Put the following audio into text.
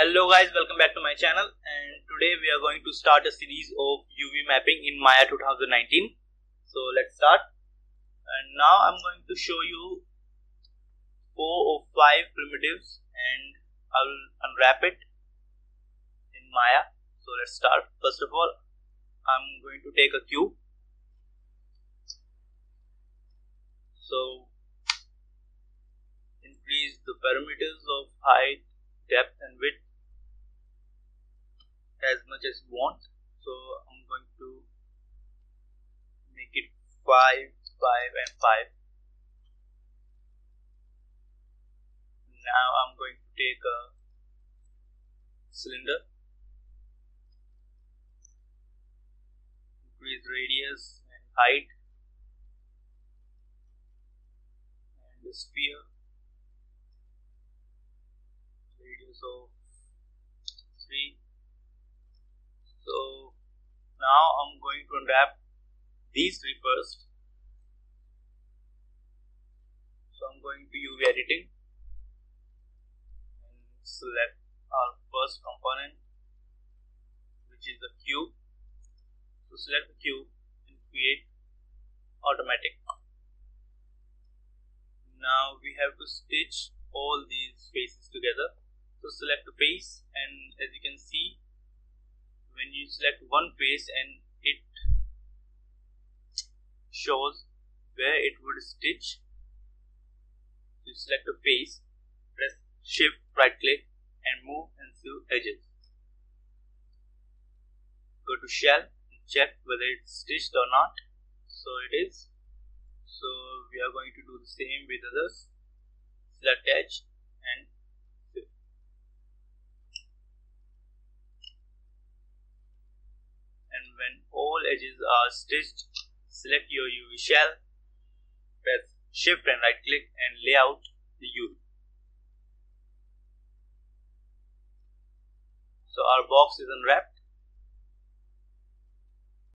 Hello guys, welcome back to my channel and today we are going to start a series of UV mapping in Maya 2019. So let's start and now I'm going to show you four or five primitives and I will unwrap it in Maya. So let's start. First of all, I'm going to take a cube. So increase the parameters of height, depth and width as much as want. So I'm going to make it 5 5 and 5 now I'm going to take a cylinder. Increase radius and height. And the sphere. Radius of 3 so now I'm going to unwrap these three first. So I'm going to UV editing and select our first component which is the cube. So select the cube and create automatic. Now we have to stitch all these faces together. So select the face and as you can see when you select one face and shows where it would stitch. You select a face press shift right click and move and see edges. Go to shell and check whether it's stitched or not. So it is. So we are going to do the same with others. Select edge and and when all edges are stitched select your UV shell press shift and right click and lay out the UV so our box is unwrapped